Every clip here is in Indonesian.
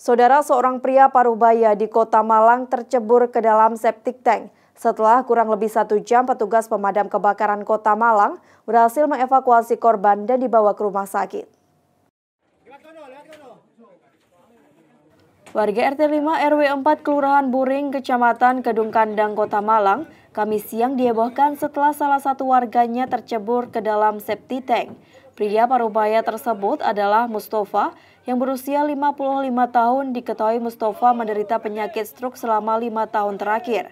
Saudara seorang pria parubaya di kota Malang tercebur ke dalam septic tank. Setelah kurang lebih satu jam, petugas pemadam kebakaran kota Malang berhasil mengevakuasi korban dan dibawa ke rumah sakit. Warga RT 5 RW 4 Kelurahan Buring, Kecamatan Kedung Kandang, Kota Malang, kami siang dihebohkan setelah salah satu warganya tercebur ke dalam septic tank. Pria parubaya tersebut adalah Mustafa yang berusia 55 tahun diketahui Mustafa menderita penyakit stroke selama lima tahun terakhir.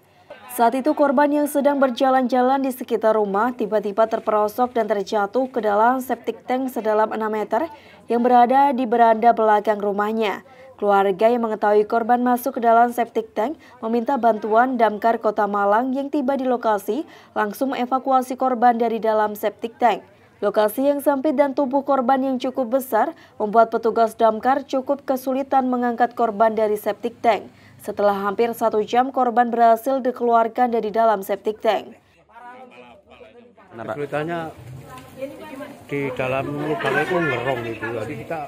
Saat itu korban yang sedang berjalan-jalan di sekitar rumah tiba-tiba terperosok dan terjatuh ke dalam septic tank sedalam 6 meter yang berada di beranda belakang rumahnya. Keluarga yang mengetahui korban masuk ke dalam septic tank meminta bantuan damkar kota Malang yang tiba di lokasi langsung mengevakuasi korban dari dalam septic tank. Lokasi yang sempit dan tubuh korban yang cukup besar membuat petugas damkar cukup kesulitan mengangkat korban dari septic tank. Setelah hampir satu jam, korban berhasil dikeluarkan dari dalam septic tank. Kesulitannya di dalam lubang itu ngerong itu, jadi kita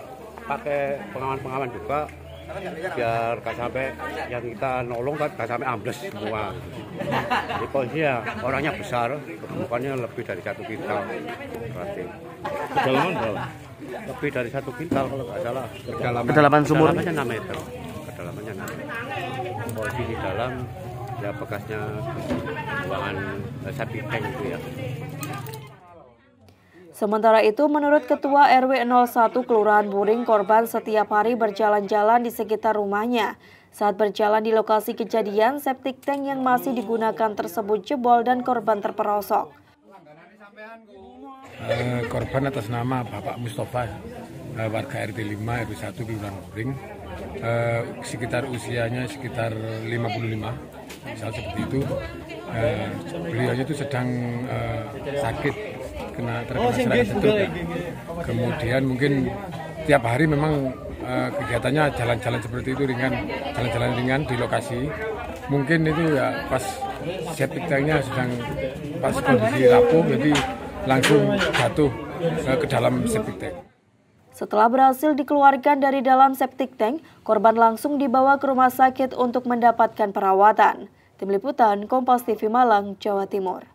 pakai pengaman-pengaman juga biar gak sampai yang kita nolong kan gak sampai ambles semua. Jadi posisi ya orangnya besar, bukannya lebih dari satu kintal. Berarti. Kedalaman berapa? Lebih dari satu kintal kalau nggak salah. Kedalaman, kedalaman sumur? Kedalamannya 6 meter. Kedalamannya 6 meter. Posisi di dalam ya bekasnya buangan sapi tank itu ya. Sementara itu, menurut Ketua RW 01 Kelurahan Buring, korban setiap hari berjalan-jalan di sekitar rumahnya. Saat berjalan di lokasi kejadian, septic tank yang masih digunakan tersebut jebol dan korban terperosok. Uh, korban atas nama Bapak Mustafa, uh, warga RT 5 RW 1 Kelurahan Buring. Uh, sekitar usianya sekitar 55, misal seperti itu. Uh, beliau itu sedang uh, sakit kena terkena oh, serangan sedut ya. Kemudian mungkin tiap hari memang uh, kegiatannya jalan-jalan seperti itu ringan, jalan-jalan ringan di lokasi. Mungkin itu ya pas septic tanknya sedang pas kondisi rapuh, jadi langsung jatuh uh, ke dalam septic tank. Setelah berhasil dikeluarkan dari dalam septic tank, korban langsung dibawa ke rumah sakit untuk mendapatkan perawatan. Tim Liputan Kompas TV Malang, Jawa Timur.